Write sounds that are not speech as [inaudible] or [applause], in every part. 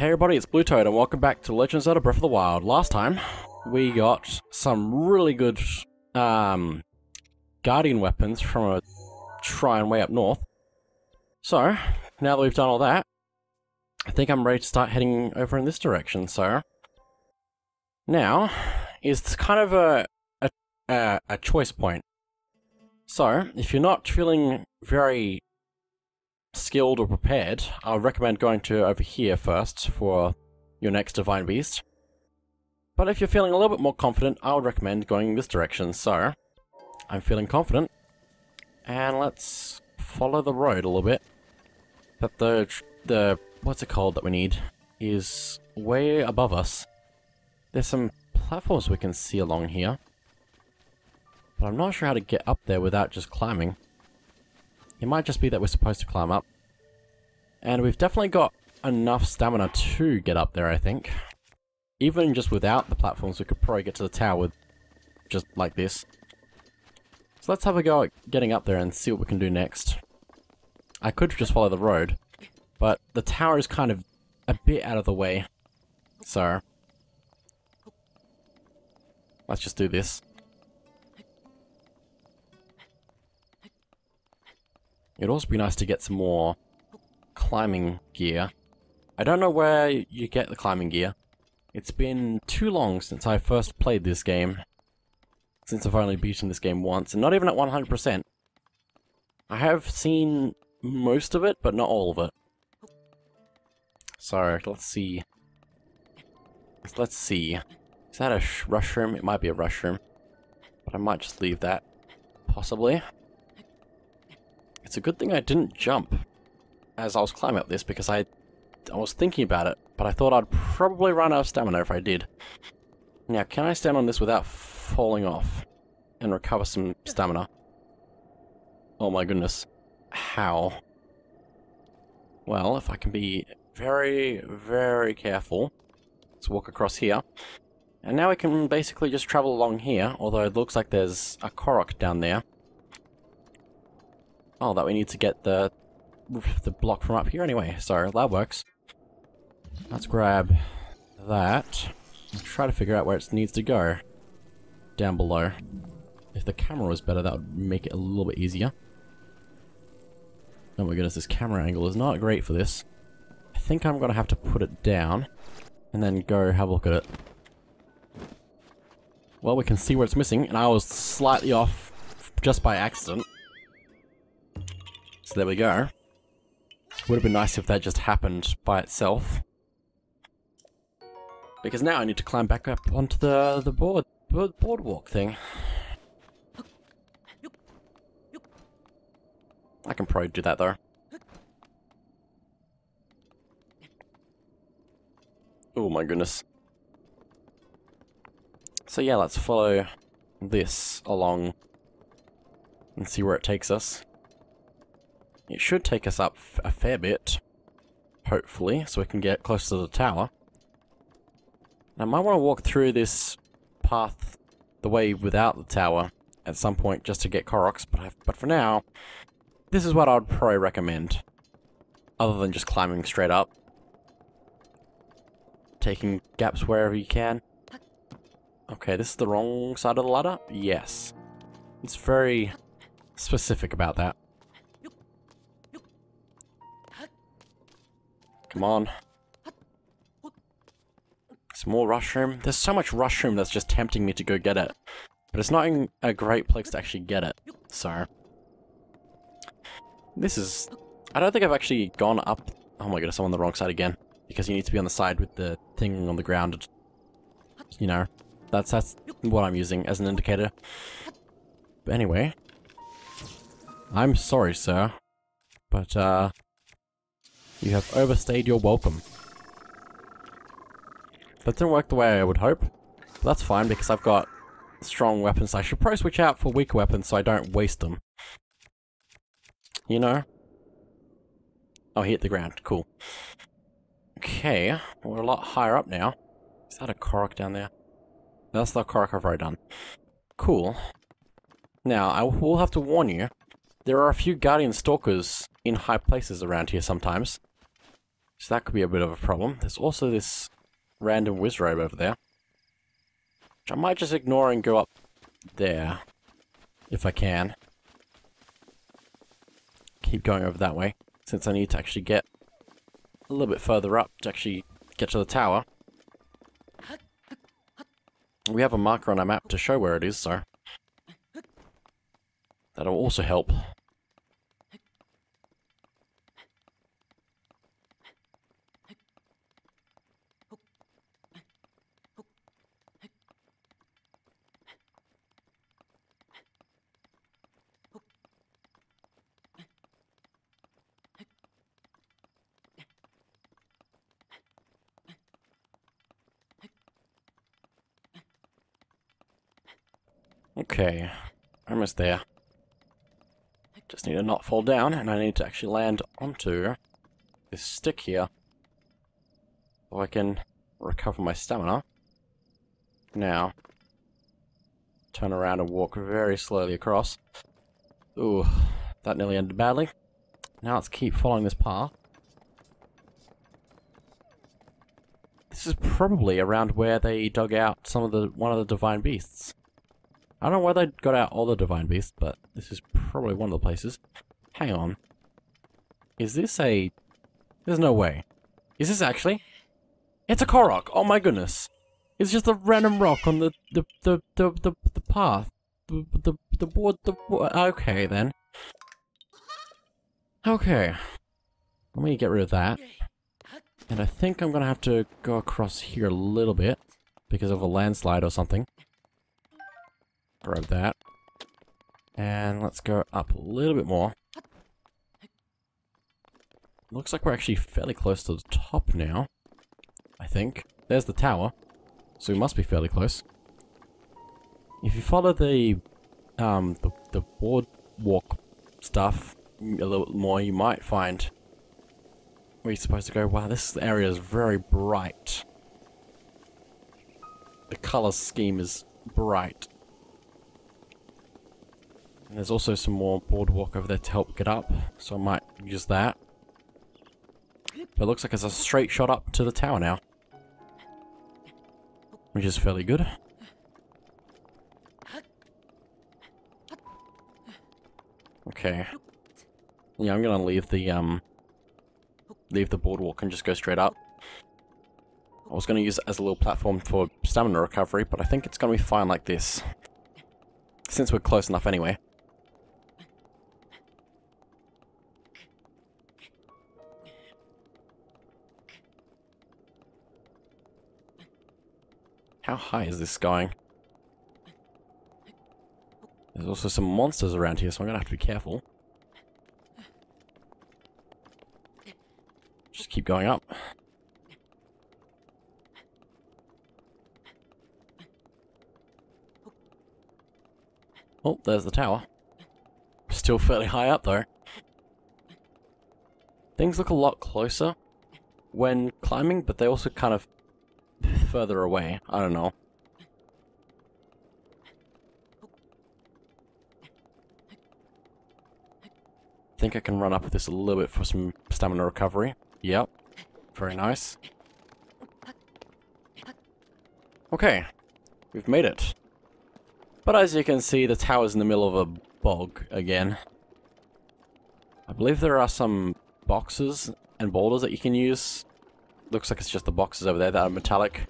Hey everybody, it's Blue Toad and welcome back to Legend of Breath of the Wild. Last time, we got some really good um, Guardian weapons from a shrine way up north. So, now that we've done all that, I think I'm ready to start heading over in this direction, so... Now, is kind of a, a, a, a choice point. So, if you're not feeling very skilled or prepared, I would recommend going to over here first for your next Divine Beast. But if you're feeling a little bit more confident, I would recommend going this direction. So, I'm feeling confident. And let's follow the road a little bit. But the, the, what's it called that we need, is way above us. There's some platforms we can see along here. But I'm not sure how to get up there without just climbing. It might just be that we're supposed to climb up. And we've definitely got enough stamina to get up there, I think. Even just without the platforms, we could probably get to the tower with just like this. So let's have a go at getting up there and see what we can do next. I could just follow the road, but the tower is kind of a bit out of the way. So, let's just do this. It'd also be nice to get some more climbing gear. I don't know where you get the climbing gear. It's been too long since I first played this game. Since I've only beaten this game once, and not even at 100%. I have seen most of it, but not all of it. So, let's see. Let's see. Is that a rushroom? It might be a rushroom. But I might just leave that. Possibly. It's a good thing I didn't jump as I was climbing up this because I, I was thinking about it, but I thought I'd probably run out of stamina if I did. Now, can I stand on this without falling off and recover some stamina? Oh my goodness. How? Well, if I can be very, very careful. Let's walk across here. And now we can basically just travel along here, although it looks like there's a Korok down there. Oh, that we need to get the the block from up here anyway. So that works. Let's grab that. Try to figure out where it needs to go. Down below. If the camera was better, that would make it a little bit easier. Oh my goodness, this camera angle is not great for this. I think I'm gonna have to put it down and then go have a look at it. Well, we can see where it's missing, and I was slightly off just by accident. So there we go. Would have been nice if that just happened by itself. Because now I need to climb back up onto the the board, board boardwalk thing. I can probably do that though. Oh my goodness. So yeah, let's follow this along and see where it takes us. It should take us up a fair bit, hopefully, so we can get close to the tower. I might want to walk through this path the way without the tower at some point just to get Koroks, but, but for now, this is what I'd probably recommend. Other than just climbing straight up. Taking gaps wherever you can. Okay, this is the wrong side of the ladder? Yes. It's very specific about that. Come on. Some more rushroom. There's so much rushroom that's just tempting me to go get it. But it's not in a great place to actually get it. So. This is... I don't think I've actually gone up... Oh my goodness, I'm on the wrong side again. Because you need to be on the side with the thing on the ground. You know. That's, that's what I'm using as an indicator. But anyway. I'm sorry, sir. But, uh... You have overstayed your welcome. That didn't work the way I would hope. But that's fine because I've got strong weapons. I should probably switch out for weaker weapons so I don't waste them. You know? Oh, he hit the ground. Cool. Okay, we're a lot higher up now. Is that a Korok down there? That's the Korok I've already done. Cool. Now, I will have to warn you, there are a few Guardian Stalkers in high places around here sometimes. So that could be a bit of a problem. There's also this random Wizrobe over there. Which I might just ignore and go up there. If I can. Keep going over that way. Since I need to actually get a little bit further up to actually get to the tower. We have a marker on our map to show where it is, so... That'll also help. Okay, almost there. Just need to not fall down, and I need to actually land onto this stick here. So I can recover my stamina. Now, turn around and walk very slowly across. Ooh, that nearly ended badly. Now let's keep following this path. This is probably around where they dug out some of the one of the divine beasts. I don't know why they got out all the Divine Beasts, but this is probably one of the places. Hang on. Is this a... There's no way. Is this actually? It's a Korok! Oh my goodness! It's just a random rock on the the the the the, the path. The the the board the okay then. Okay. Let me get rid of that. And I think I'm gonna have to go across here a little bit because of a landslide or something. Grab that. And let's go up a little bit more. Looks like we're actually fairly close to the top now. I think. There's the tower. So we must be fairly close. If you follow the um the, the boardwalk stuff a little more, you might find you're supposed to go. Wow, this area is very bright. The color scheme is bright. And there's also some more boardwalk over there to help get up, so I might use that. But it looks like it's a straight shot up to the tower now. Which is fairly good. Okay. Yeah, I'm gonna leave the, um... Leave the boardwalk and just go straight up. I was gonna use it as a little platform for stamina recovery, but I think it's gonna be fine like this. Since we're close enough anyway. How high is this going? There's also some monsters around here, so I'm gonna have to be careful. Just keep going up. Oh, there's the tower. Still fairly high up though. Things look a lot closer when climbing, but they also kind of further away. I don't know. I think I can run up with this a little bit for some stamina recovery. Yep. Very nice. Okay. We've made it. But as you can see, the tower's in the middle of a bog again. I believe there are some boxes and boulders that you can use. Looks like it's just the boxes over there that are metallic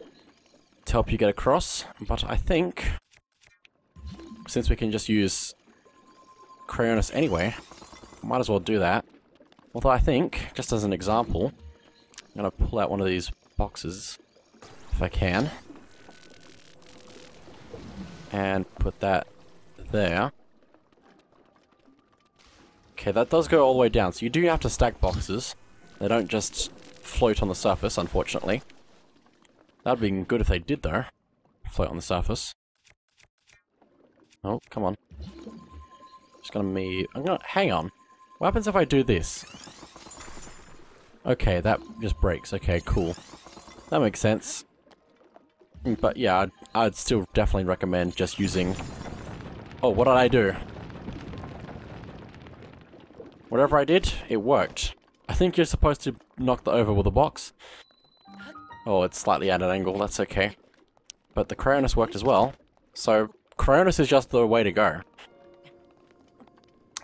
to help you get across, but I think since we can just use Cryonis anyway, might as well do that. Although I think, just as an example, I'm going to pull out one of these boxes, if I can, and put that there. Okay, that does go all the way down, so you do have to stack boxes. They don't just float on the surface, unfortunately. That'd be good if they did, though. Float on the surface. Oh, come on. Just gonna me... I'm gonna... Hang on. What happens if I do this? Okay, that just breaks. Okay, cool. That makes sense. Mm, but yeah, I'd, I'd still definitely recommend just using... Oh, what did I do? Whatever I did, it worked. I think you're supposed to knock the over with a box. Oh, it's slightly at an angle, that's okay. But the Cryonis worked as well. So, Cryonis is just the way to go.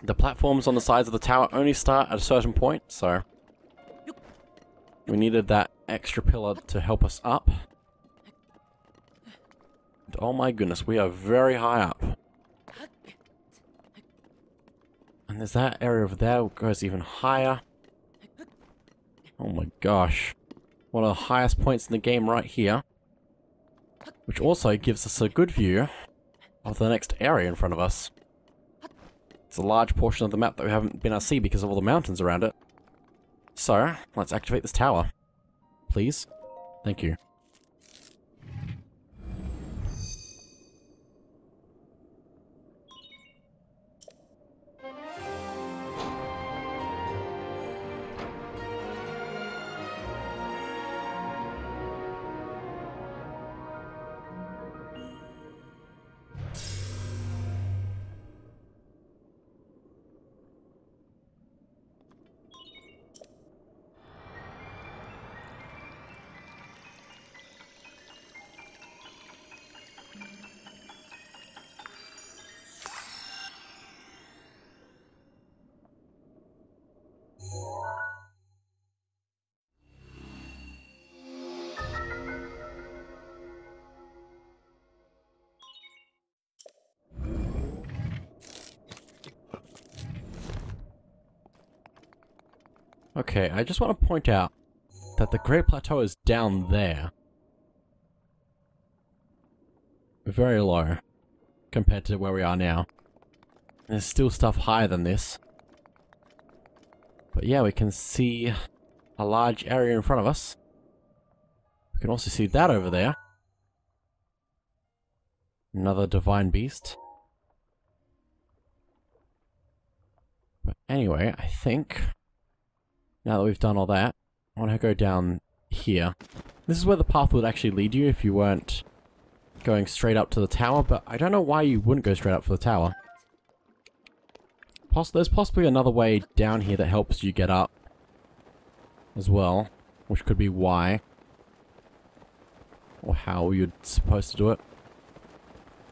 The platforms on the sides of the tower only start at a certain point, so... We needed that extra pillar to help us up. And oh my goodness, we are very high up. And there's that area over there goes even higher. Oh my gosh. One of the highest points in the game right here. Which also gives us a good view of the next area in front of us. It's a large portion of the map that we haven't been able to see because of all the mountains around it. So, let's activate this tower. Please. Thank you. Okay, I just want to point out that the Great Plateau is down there. Very low compared to where we are now. There's still stuff higher than this. But yeah, we can see a large area in front of us. We can also see that over there. Another divine beast. But anyway, I think now that we've done all that, I want to go down here. This is where the path would actually lead you if you weren't going straight up to the tower, but I don't know why you wouldn't go straight up for the tower. Poss there's possibly another way down here that helps you get up as well, which could be why or how you're supposed to do it.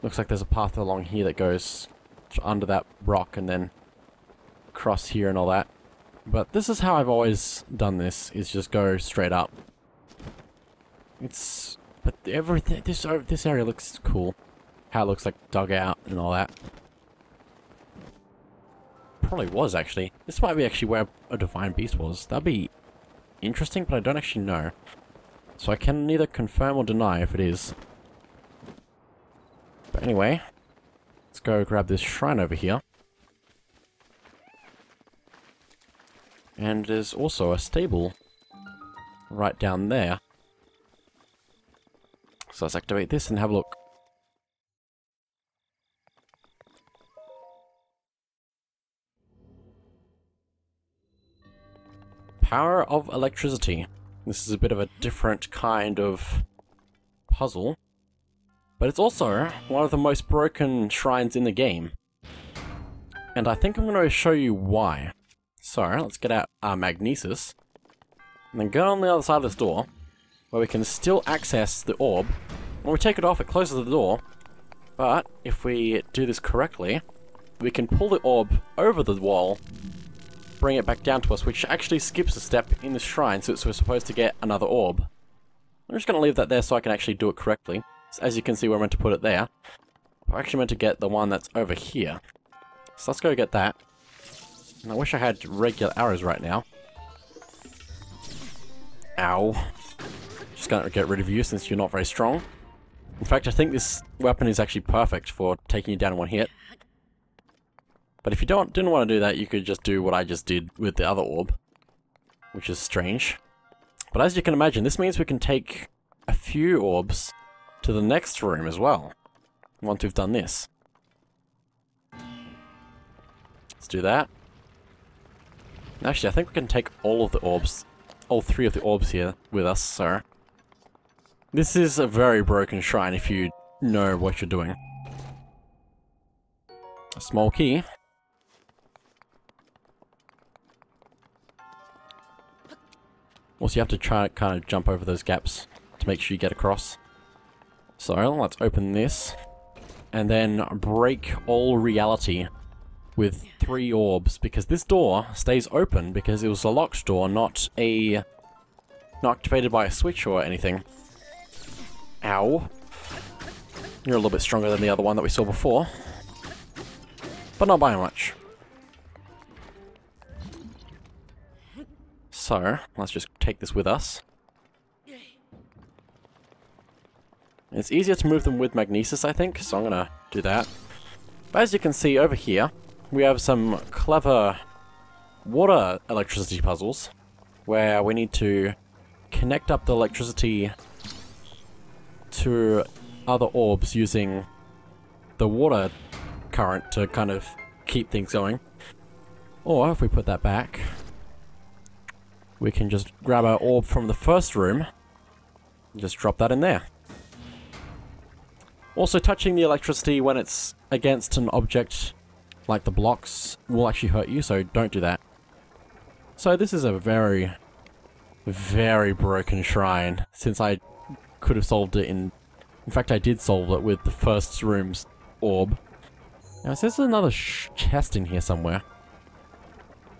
Looks like there's a path along here that goes under that rock and then cross here and all that. But this is how I've always done this, is just go straight up. It's... But everything... This, uh, this area looks cool. How it looks like dug out and all that. Probably was, actually. This might be actually where a Divine Beast was. That'd be interesting, but I don't actually know. So I can neither confirm or deny if it is. But anyway, let's go grab this shrine over here. And there's also a stable right down there. So let's activate this and have a look. Power of electricity. This is a bit of a different kind of puzzle. But it's also one of the most broken shrines in the game. And I think I'm going to show you why. So, let's get out our Magnesis. And then go on the other side of this door, where we can still access the orb. When we take it off, it closes the door. But, if we do this correctly, we can pull the orb over the wall, bring it back down to us, which actually skips a step in the shrine, so we're supposed to get another orb. I'm just going to leave that there so I can actually do it correctly. So as you can see, we're meant to put it there. We're actually meant to get the one that's over here. So let's go get that. And I wish I had regular arrows right now. Ow. Just gonna get rid of you since you're not very strong. In fact, I think this weapon is actually perfect for taking you down in one hit. But if you don't didn't want to do that, you could just do what I just did with the other orb. Which is strange. But as you can imagine, this means we can take a few orbs to the next room as well. Once we've done this. Let's do that. Actually, I think we can take all of the orbs, all three of the orbs here with us, so... This is a very broken shrine if you know what you're doing. A small key. Also, you have to try to kind of jump over those gaps to make sure you get across. So, let's open this. And then break all reality with three orbs, because this door stays open because it was a locked door, not a... not activated by a switch or anything. Ow. You're a little bit stronger than the other one that we saw before. But not by much. So, let's just take this with us. It's easier to move them with Magnesis, I think, so I'm gonna do that. But as you can see over here, we have some clever water electricity puzzles, where we need to connect up the electricity to other orbs using the water current to kind of keep things going. Or if we put that back, we can just grab our orb from the first room and just drop that in there. Also, touching the electricity when it's against an object like the blocks will actually hurt you, so don't do that. So this is a very, very broken shrine, since I could have solved it in... In fact, I did solve it with the first room's orb. Now, it says there's another chest in here somewhere.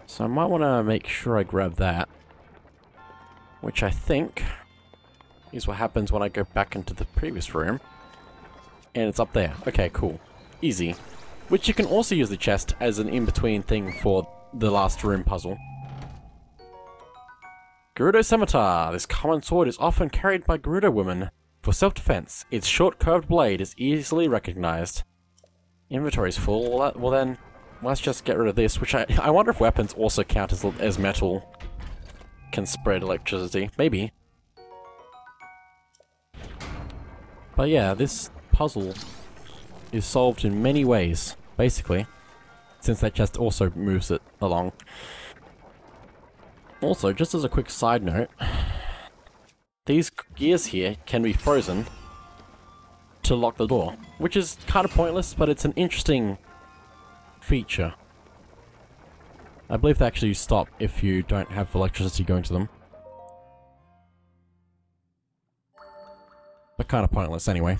So I might want to make sure I grab that. Which I think is what happens when I go back into the previous room. And it's up there. Okay, cool. Easy. Which you can also use the chest as an in-between thing for the last room puzzle. Gerudo Scimitar. This common sword is often carried by Gerudo women. For self-defense, its short curved blade is easily recognized. Inventory's full. Well, well, then, let's just get rid of this, which I, I wonder if weapons also count as, as metal. Can spread electricity. Maybe. But yeah, this puzzle is solved in many ways, basically, since that chest also moves it along. Also, just as a quick side note, these gears here can be frozen to lock the door, which is kind of pointless, but it's an interesting feature. I believe they actually stop if you don't have electricity going to them. But kind of pointless anyway.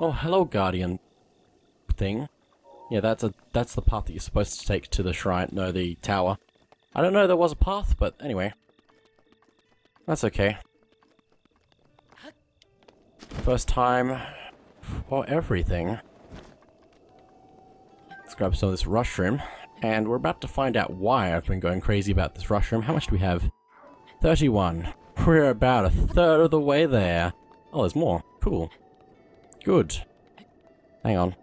Oh, hello, Guardian thing. Yeah, that's a that's the path that you're supposed to take to the shrine, no, the tower. I don't know there was a path, but anyway. That's okay. First time for everything. Let's grab some of this rushroom, and we're about to find out why I've been going crazy about this rushroom. How much do we have? 31. We're about a third of the way there. Oh, there's more. Cool. Good. Hang on.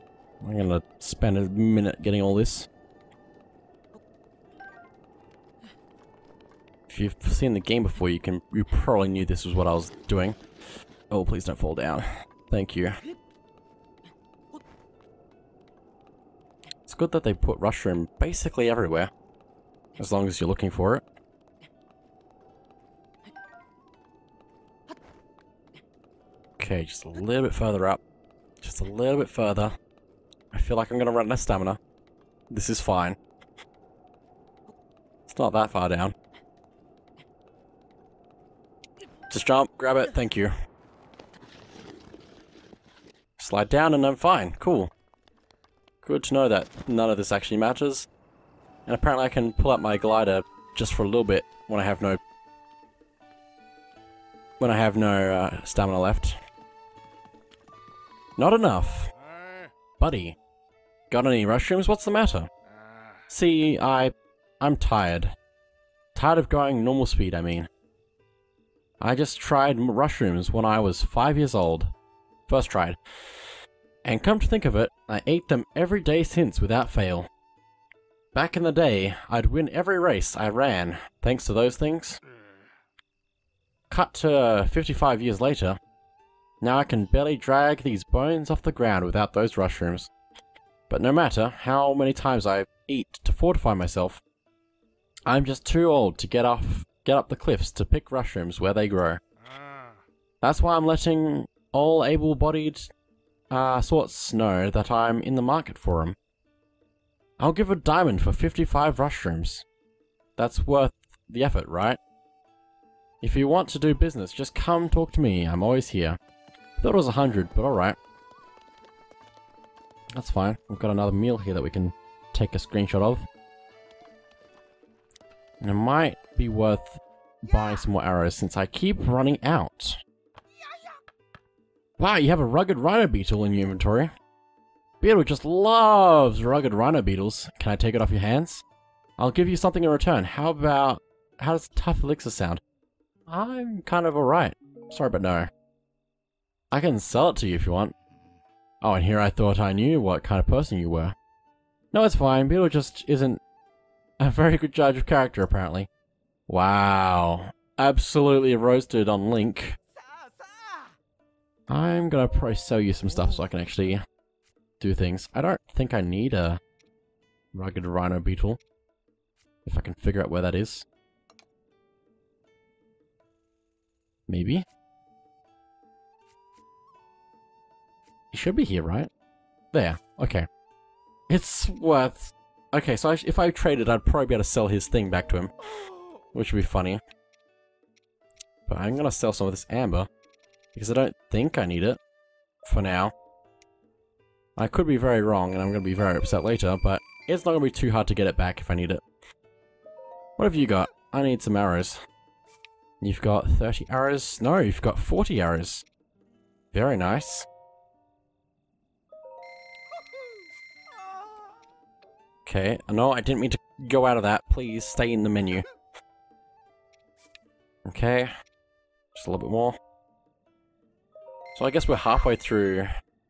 I'm gonna spend a minute getting all this. If you've seen the game before, you can you probably knew this was what I was doing. Oh, please don't fall down. Thank you. It's good that they put Rushroom basically everywhere. As long as you're looking for it. Okay, just a little bit further up. Just a little bit further. I feel like I'm going to run out of stamina. This is fine. It's not that far down. Just jump, grab it, thank you. Slide down and I'm fine, cool. Good to know that none of this actually matters. And apparently I can pull out my glider just for a little bit when I have no... When I have no uh, stamina left. Not enough. Buddy. Got any mushrooms? What's the matter? See, I... I'm tired. Tired of going normal speed, I mean. I just tried mushrooms when I was five years old. First tried. And come to think of it, I ate them every day since without fail. Back in the day, I'd win every race I ran, thanks to those things. Cut to 55 years later, now I can barely drag these bones off the ground without those mushrooms. But no matter how many times I eat to fortify myself, I'm just too old to get off, get up the cliffs to pick mushrooms where they grow. That's why I'm letting all able-bodied uh, sorts know that I'm in the market for them. I'll give a diamond for 55 rushrooms. That's worth the effort, right? If you want to do business, just come talk to me. I'm always here. Thought it was 100, but alright. That's fine. We've got another meal here that we can take a screenshot of. And it might be worth buying some more arrows since I keep running out. Wow, you have a rugged rhino beetle in your inventory. Beetle just loves rugged rhino beetles. Can I take it off your hands? I'll give you something in return. How about... How does tough elixir sound? I'm kind of alright. Sorry, but no. I can sell it to you if you want. Oh, and here I thought I knew what kind of person you were. No, it's fine. Beetle just isn't a very good judge of character, apparently. Wow. Absolutely roasted on Link. I'm gonna probably sell you some stuff so I can actually do things. I don't think I need a rugged rhino beetle. If I can figure out where that is. Maybe? He should be here, right? There. Okay. It's worth... Okay, so I, if I traded, I'd probably be able to sell his thing back to him. Which would be funny. But I'm gonna sell some of this amber. Because I don't think I need it. For now. I could be very wrong, and I'm gonna be very upset later, but it's not gonna be too hard to get it back if I need it. What have you got? I need some arrows. You've got 30 arrows? No, you've got 40 arrows. Very nice. Okay, no, I didn't mean to go out of that. Please, stay in the menu. Okay. Just a little bit more. So I guess we're halfway through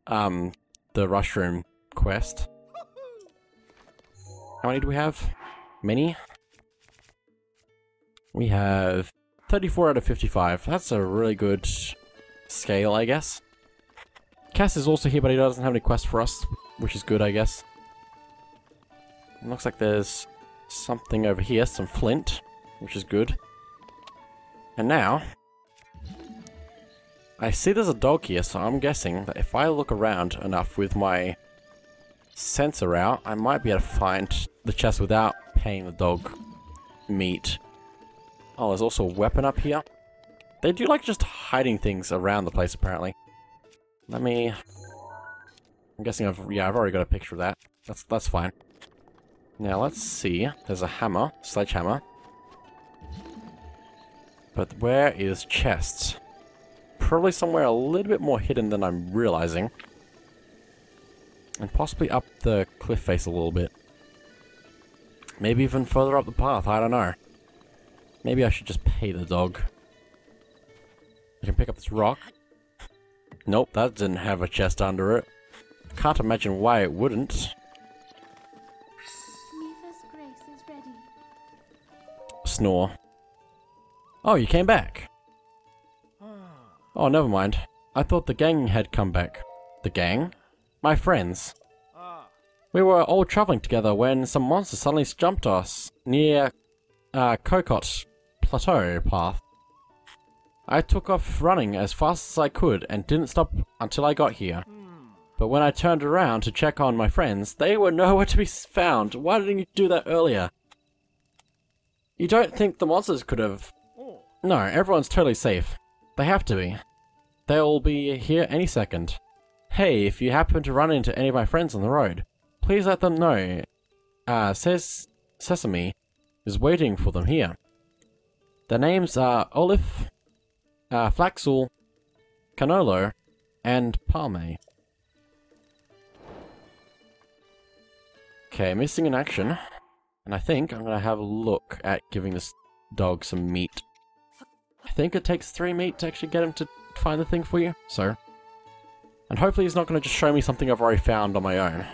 um, the Rushroom quest. How many do we have? Many? We have 34 out of 55. That's a really good scale, I guess. Cass is also here, but he doesn't have any quests for us, which is good, I guess. It looks like there's something over here, some flint, which is good. And now, I see there's a dog here, so I'm guessing that if I look around enough with my sensor out, I might be able to find the chest without paying the dog meat. Oh, there's also a weapon up here. They do like just hiding things around the place, apparently. Let me... I'm guessing I've... Yeah, I've already got a picture of that. That's, that's fine. Now let's see. There's a hammer, sledgehammer. But where is chests? Probably somewhere a little bit more hidden than I'm realizing. And possibly up the cliff face a little bit. Maybe even further up the path, I don't know. Maybe I should just pay the dog. I can pick up this rock. Nope, that didn't have a chest under it. Can't imagine why it wouldn't. Snore. Oh, you came back. Oh, never mind. I thought the gang had come back. The gang? My friends. We were all traveling together when some monster suddenly jumped us near uh, Kokot Plateau path. I took off running as fast as I could and didn't stop until I got here. But when I turned around to check on my friends, they were nowhere to be found. Why didn't you do that earlier? You don't think the monsters could have... No, everyone's totally safe. They have to be. They'll be here any second. Hey, if you happen to run into any of my friends on the road, please let them know. Uh, Sesami is waiting for them here. Their names are Olif, uh, Flaxel, Canolo, and Palme. Okay, missing in action. And I think I'm going to have a look at giving this dog some meat. I think it takes three meat to actually get him to find the thing for you, so... And hopefully he's not going to just show me something I've already found on my own.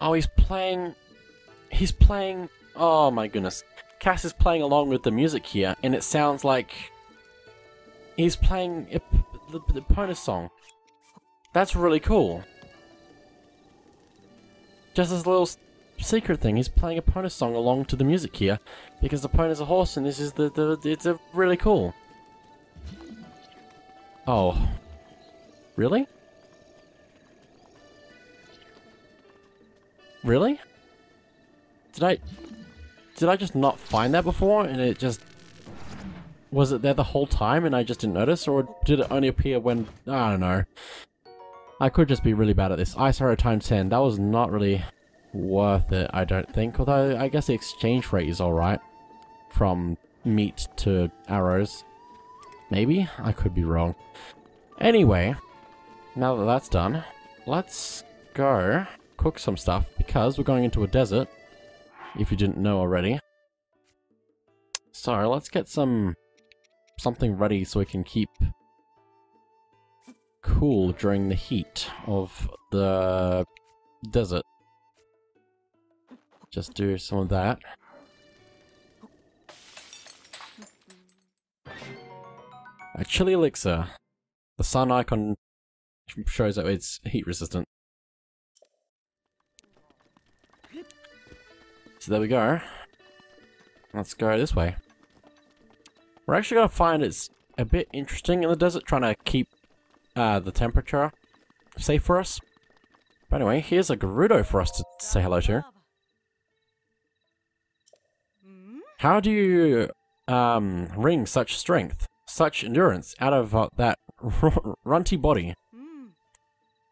Oh, he's playing... He's playing... Oh my goodness. Cass is playing along with the music here, and it sounds like... He's playing the, the Epona song. That's really cool. Just this little secret thing. He's playing Epona song along to the music here because the pony's a horse and this is the, the it's a really cool. Oh. Really? Really? Did I did I just not find that before and it just was it there the whole time and I just didn't notice or did it only appear when I don't know. I could just be really bad at this. Ice arrow times 10. That was not really worth it, I don't think. Although, I guess the exchange rate is alright. From meat to arrows. Maybe? I could be wrong. Anyway, now that that's done, let's go cook some stuff because we're going into a desert, if you didn't know already. So, let's get some something ready so we can keep cool during the heat of the desert. Just do some of that. A chili elixir. The sun icon shows that it's heat resistant. So there we go. Let's go this way. We're actually going to find it's a bit interesting in the desert, trying to keep uh, the temperature safe for us. But anyway, here's a Gerudo for us to say hello to. How do you um, wring such strength, such endurance out of uh, that [laughs] runty body?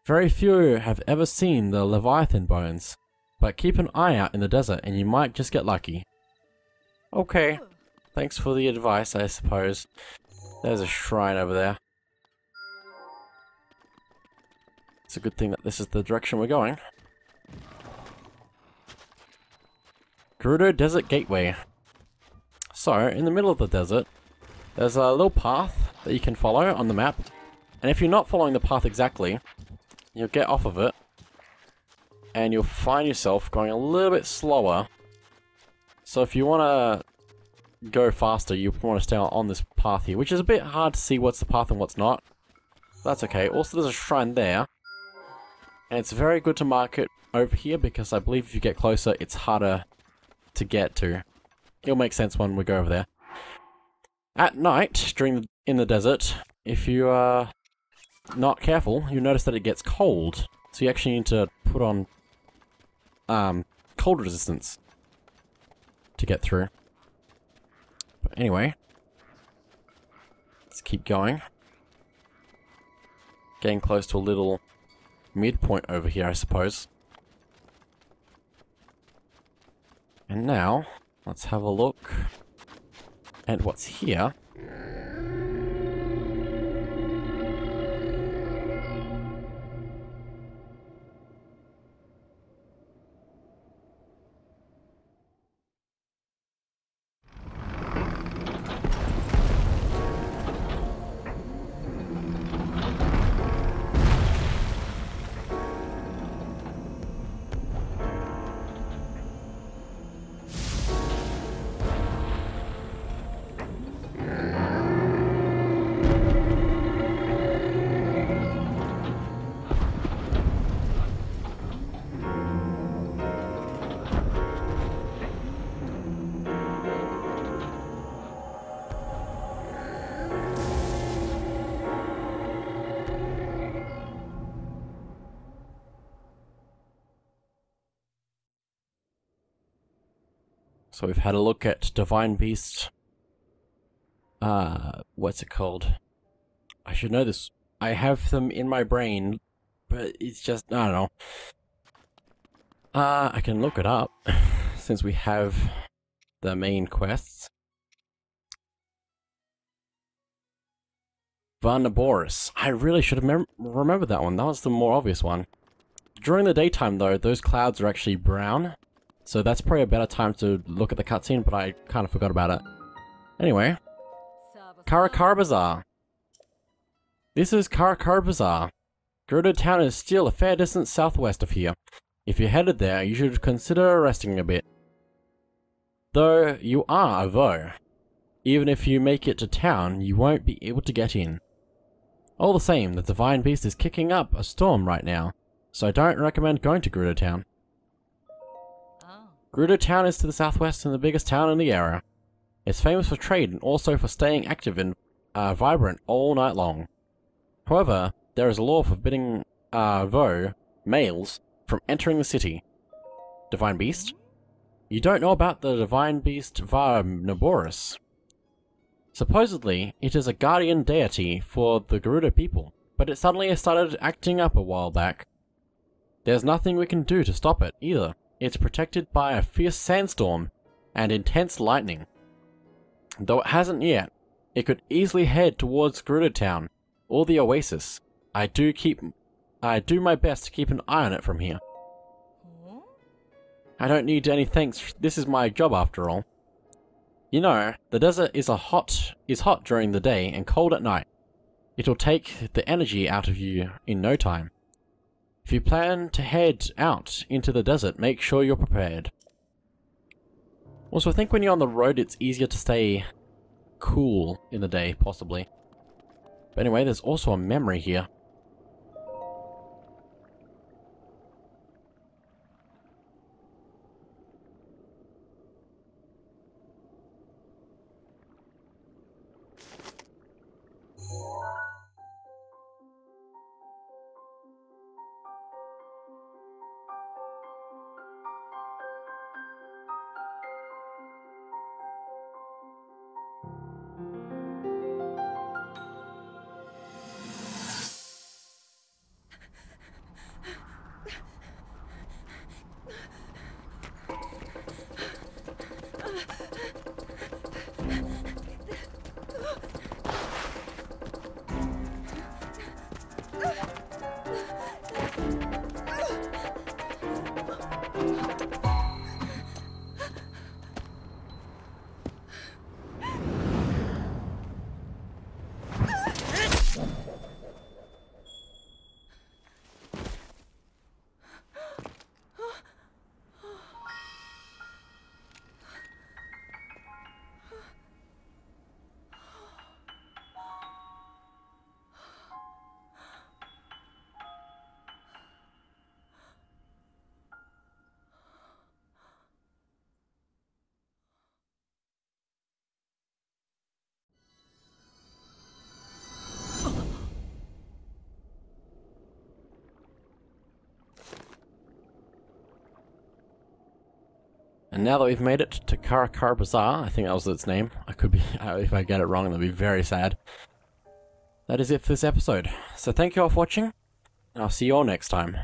Very few have ever seen the Leviathan bones, but keep an eye out in the desert and you might just get lucky. Okay, thanks for the advice, I suppose. There's a shrine over there. It's a good thing that this is the direction we're going. Gerudo Desert Gateway. So, in the middle of the desert, there's a little path that you can follow on the map. And if you're not following the path exactly, you'll get off of it. And you'll find yourself going a little bit slower. So if you want to go faster, you want to stay on this path here, which is a bit hard to see what's the path and what's not. That's okay. Also, there's a shrine there. And it's very good to mark it over here because I believe if you get closer, it's harder to get to. It'll make sense when we go over there. At night, during the, in the desert, if you are not careful, you notice that it gets cold. So you actually need to put on um, cold resistance to get through. But anyway, let's keep going. Getting close to a little midpoint over here, I suppose. And now, let's have a look at what's here. So we've had a look at Divine Beast. Uh, what's it called? I should know this. I have them in my brain, but it's just, I don't know. Uh, I can look it up, [sighs] since we have the main quests. Va Naboris. I really should have mem remembered that one. That was the more obvious one. During the daytime, though, those clouds are actually brown, so that's probably a better time to look at the cutscene, but I kind of forgot about it. Anyway. Kara Kara Bazaar. This is Kara Kara Bazaar. Gerudo Town is still a fair distance southwest of here. If you're headed there, you should consider resting a bit. Though you are a voe. Even if you make it to town, you won't be able to get in. All the same, the Divine Beast is kicking up a storm right now, so I don't recommend going to Gerudo Town. Gerudo Town is to the southwest and the biggest town in the area. It's famous for trade and also for staying active and uh, vibrant all night long. However, there is a law forbidding uh, voe males from entering the city. Divine Beast? You don't know about the Divine Beast Va Naboris. Supposedly, it is a guardian deity for the Gerudo people, but it suddenly started acting up a while back. There's nothing we can do to stop it, either. It's protected by a fierce sandstorm and intense lightning. Though it hasn't yet, it could easily head towards Gerudo Town or the Oasis. I do keep I do my best to keep an eye on it from here. I don't need any thanks. This is my job after all. You know, the desert is a hot is hot during the day and cold at night. It'll take the energy out of you in no time. If you plan to head out into the desert, make sure you're prepared. Also, I think when you're on the road, it's easier to stay cool in the day, possibly. But anyway, there's also a memory here. And now that we've made it to Kara Kara Bazaar, I think that was its name. I could be, [laughs] if I get it wrong, that'd be very sad. That is it for this episode. So thank you all for watching, and I'll see you all next time.